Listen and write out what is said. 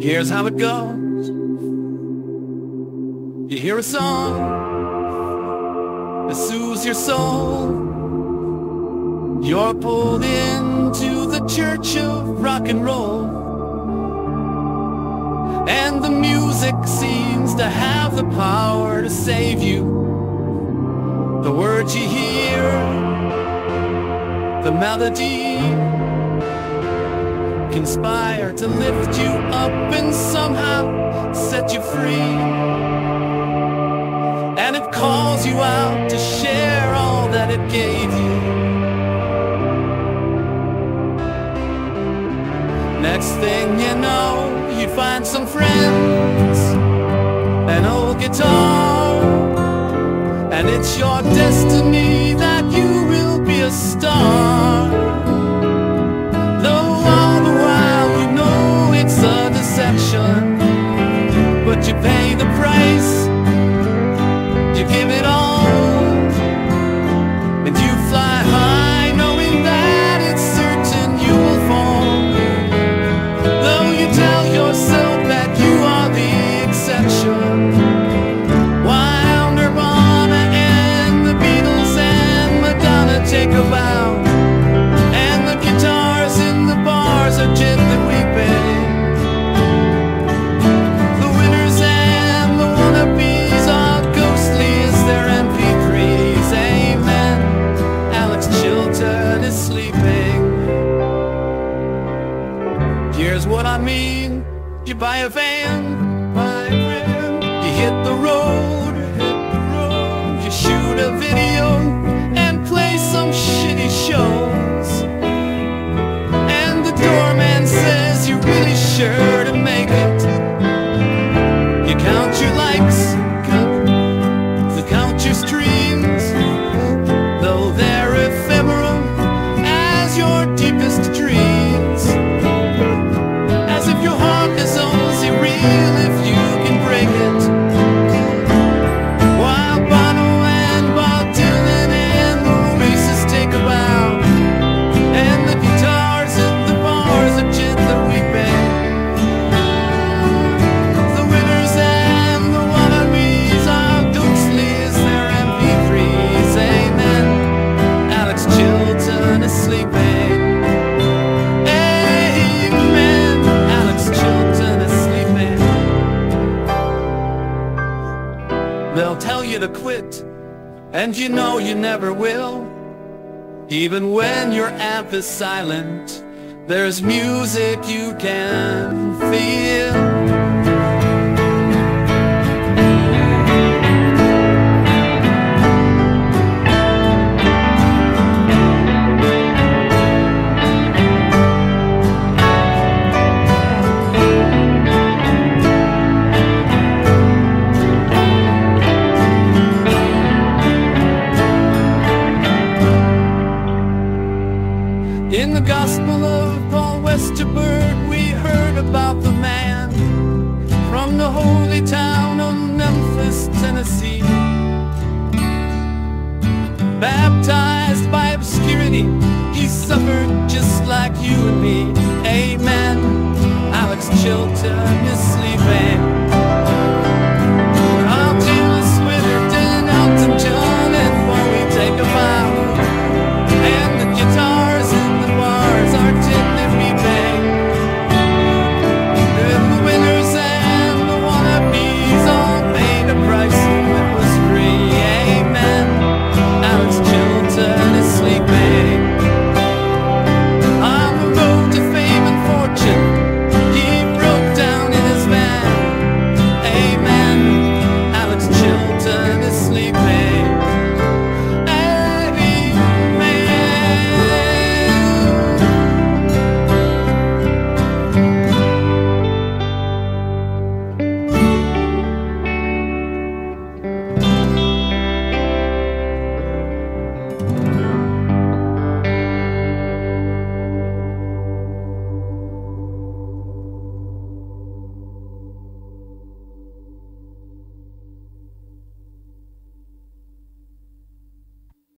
Here's how it goes. You hear a song that soothes your soul. You're pulled into the church of rock and roll. And the music seems to have the power to save you. The words you hear, the melody conspire to lift you up and somehow set you free. And it calls you out to share all that it gave you. Next thing you know, you find some friends, an old guitar, and it's your destiny that you will be a star. Deception, but you pay the price, you give it all, and you fly high knowing that it's certain you will fall. Though you tell yourself that you are the exception While Nirvana and the Beatles and Madonna take a bow And the guitars in the bars are gently weeping I mean. You buy a van, a van. You hit the road, hit the road. You shoot a video and play some shitty shows. And the doorman says you're really sure to make it. You count your likes, count, you count your streams, and you know you never will. Even when your amp is silent, there's music you can feel. About the man from the holy town of Memphis, Tennessee. Baptized